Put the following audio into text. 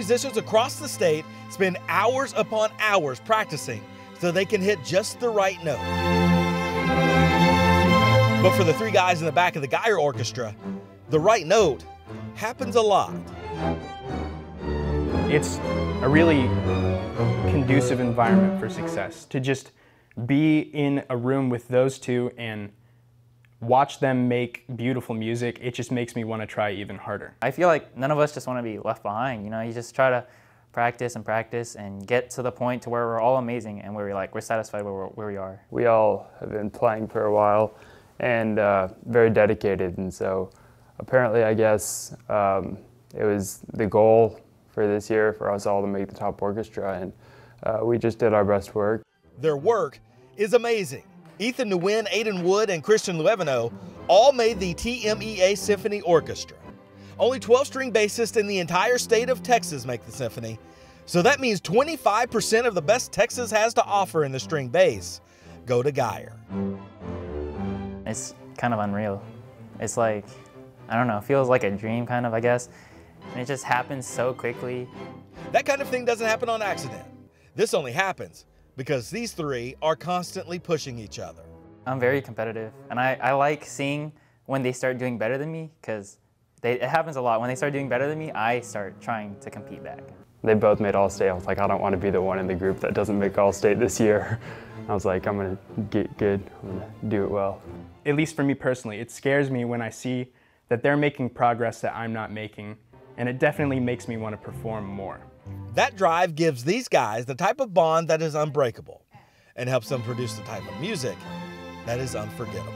musicians across the state spend hours upon hours practicing so they can hit just the right note. But for the three guys in the back of the Guyer Orchestra, the right note happens a lot. It's a really conducive environment for success to just be in a room with those two and watch them make beautiful music. It just makes me want to try even harder. I feel like none of us just want to be left behind. You know, you just try to practice and practice and get to the point to where we're all amazing and where we're like we're satisfied where, we where we are. We all have been playing for a while and uh, very dedicated. And so apparently, I guess um, it was the goal for this year for us all to make the top orchestra, and uh, we just did our best work. Their work is amazing. Ethan Nguyen, Aiden Wood, and Christian Luevano all made the TMEA Symphony Orchestra. Only 12 string bassists in the entire state of Texas make the symphony, so that means 25% of the best Texas has to offer in the string bass go to Guyer. It's kind of unreal. It's like, I don't know, feels like a dream kind of, I guess. And it just happens so quickly. That kind of thing doesn't happen on accident. This only happens because these three are constantly pushing each other. I'm very competitive, and I, I like seeing when they start doing better than me because it happens a lot. When they start doing better than me, I start trying to compete back. They both made All-State. I was like, I don't want to be the one in the group that doesn't make All-State this year. I was like, I'm going to get good. I'm going to do it well. At least for me personally, it scares me when I see that they're making progress that I'm not making, and it definitely makes me want to perform more. That drive gives these guys the type of bond that is unbreakable and helps them produce the type of music that is unforgettable.